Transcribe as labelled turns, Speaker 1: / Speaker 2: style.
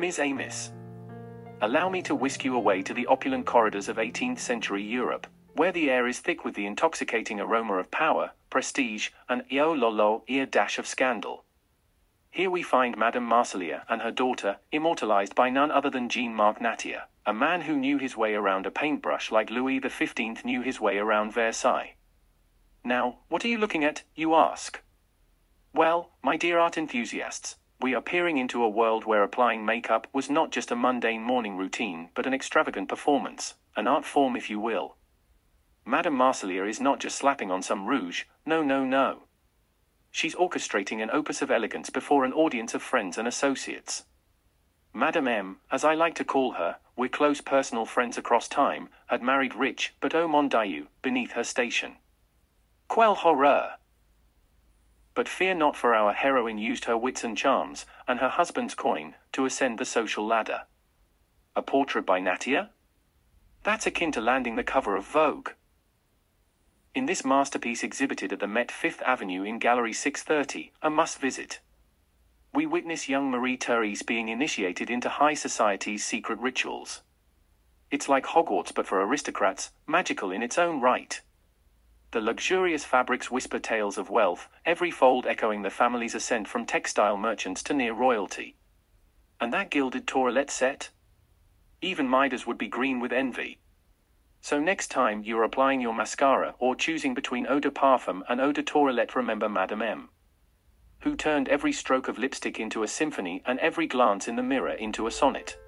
Speaker 1: Ms. Amis. Allow me to whisk you away to the opulent corridors of 18th century Europe, where the air is thick with the intoxicating aroma of power, prestige, and yo lolo ear dash of scandal. Here we find Madame Marsollier and her daughter, immortalized by none other than Jean-Marc Nattier, a man who knew his way around a paintbrush like Louis XV knew his way around Versailles. Now, what are you looking at, you ask? Well, my dear art enthusiasts, we are peering into a world where applying makeup was not just a mundane morning routine, but an extravagant performance, an art form, if you will. Madame Marsollier is not just slapping on some rouge, no, no, no. She's orchestrating an opus of elegance before an audience of friends and associates. Madame M, as I like to call her, we're close personal friends across time, had married rich, but oh mon dieu, beneath her station. Quelle horreur! But fear not for our heroine used her wits and charms, and her husband's coin, to ascend the social ladder. A portrait by Nattier? That's akin to landing the cover of Vogue. In this masterpiece exhibited at the Met Fifth Avenue in Gallery 630, a must visit. We witness young Marie Therese being initiated into high society's secret rituals. It's like Hogwarts but for aristocrats, magical in its own right. The luxurious fabrics whisper tales of wealth, every fold echoing the family's ascent from textile merchants to near royalty. And that gilded toilette set? Even Midas would be green with envy. So next time you're applying your mascara or choosing between eau de parfum and eau de toilette remember Madame M. Who turned every stroke of lipstick into a symphony and every glance in the mirror into a sonnet.